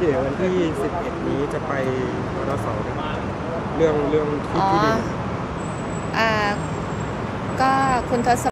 พี่เอ๋วันที่11นี้จะไปมรสไหเรื่องเรื่องที่อ๋อที่ดิน อ่าก็คุณทศ